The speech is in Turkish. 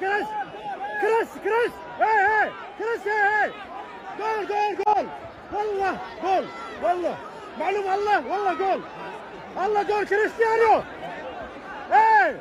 Kıraç! Kıraç! Kıraç! Hey hey! Kıraç hey hey! Gol gol gol! Valla gol! Valla! Malum Allah! Valla gol! Allah gol Cristiano! Hey!